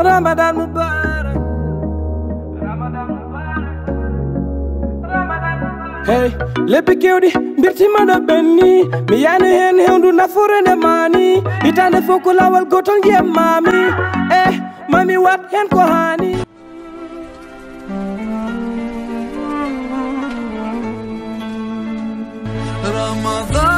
Ramadan Mubarak. Ramadan Mubarak. Ramadan Mubarak. Hey, lepi kewdi birtima da benni mi yane hen hendu nafore ne mani Itane foku lawal gotol ye mami eh mami wat hen kohani. Ramadan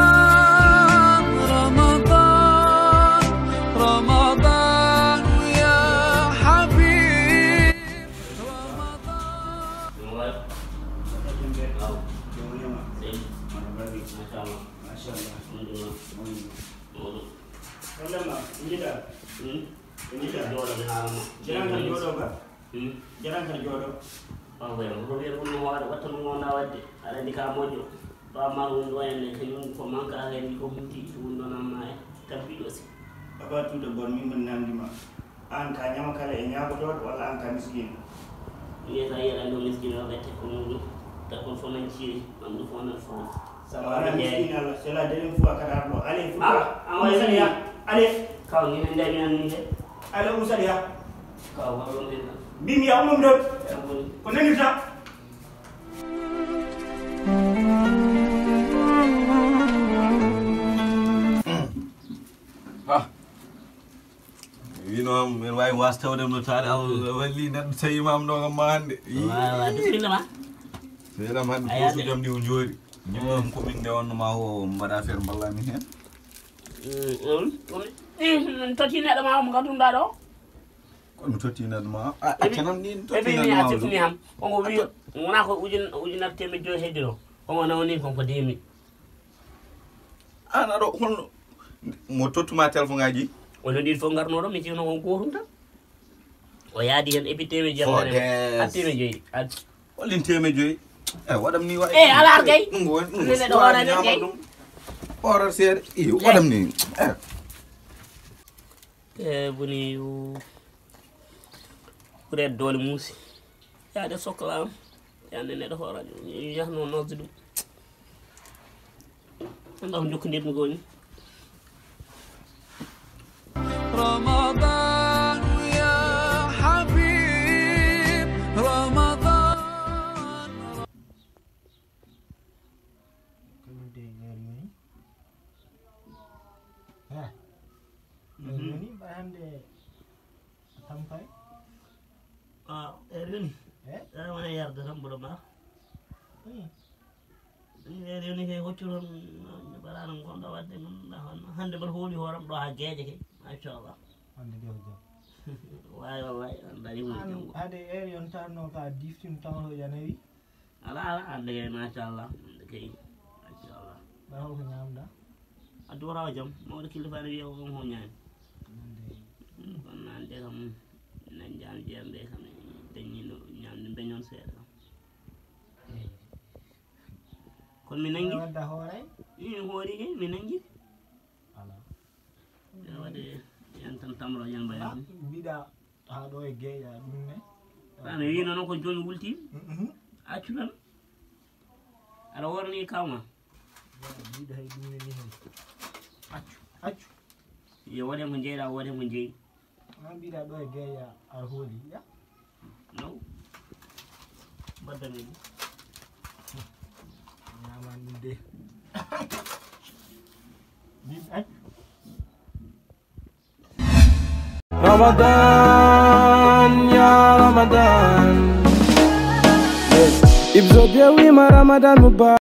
matama mashallah alhamdulillah kallama njida njida jooɗo mi haalama jarankar wadde aɗa ka moƴƴo ɓamma ko manque a henni ko humti woni ɗonanma e tabbiɗo si an ka ñama kala e ñaagotoɗo walla an ka miskino wiyata yiyaɗa ɗo miskino waɗete ko muɗum takkon fof man ciiri on ɗum fof fof samara miskina la sela delen fu akara no ale fu ale ya? Ale ka ni nda ni ni ale usali ya? Ka wa ro ni bimi ya umum dot ko nani ta noon mbiɗa wawi wasa tawde no taade aw walli neɗɗo tawimam ɗo kam ma hannde sehilam hannde fof so jam ndi ko jooɗi ñimam komin nde wonnoma o mbaɗa affaire ballami hen ɗum totti neɗɗo ma mo ganduɗa ɗo kono totti neɗɗo ma a accanam ni mi totti eɓe neɗɗo ni a ma ham ongo wi wona ko ujun ujunnaire temedde joyi heddi ɗo ongo nawni konko demi an aɗo holno mo tottuma téléphone ngaji. Ono ɗin fof garnoɗo mi cino kon gotum tan o yaadi hen eɓi temedde jeegom Fodes. a temedde joyi a hollin teme joyyi eyi waɗam ni wayi eyi alar gay. Ɗum woni ɗumɗe ɗo horanen gay. horat seeɗa i waɗam ni e boni ɓuret doole muusi yaade sohlam yande neɗɗo horajo yahno nosde ɗum ɗum ɗam jokkodirmi goni mbaɗa hannde a tampay eer yoni e a wona yarde tan mboɗo ma i eer yoni kay hoccu toon mbaɗano gonɗo wadde ganduɗa hono hande mbaɗa hooli hooram ɗo ha gueeje kay machallah hande nde ko jam wawi wawi andari woni hade yon ka ala ala ande kay machallah ande kay machallah mbaɗa holko ñamda a duwatawa jaam mawɗo killifani wiya kam ho ñaami seeɗa kono mi nangi wadda hooray mi hoori he mi nangi ene waɗi yan tan tamro yan mbayan Ah, mbiɗa ha ɗo e gueeƴa ɗum ne ta mi wino noon ko joni wulti? Mhm. accu tan aɗa worni kawma mbiɗa hay ɗum ne ni hen accu accu yo waɗe ko jeyɗa waɗe ko jeeyi an mbiɗa ɗo e gueeƴa a hooli ya? No baddami ñaman ɗum de mbiɗ accu Ramadan ya Ramadan. Ibzo wima Ramadan Mubarak